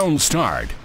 Own start.